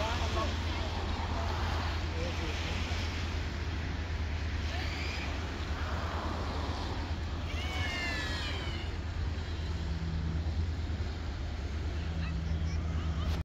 Bye.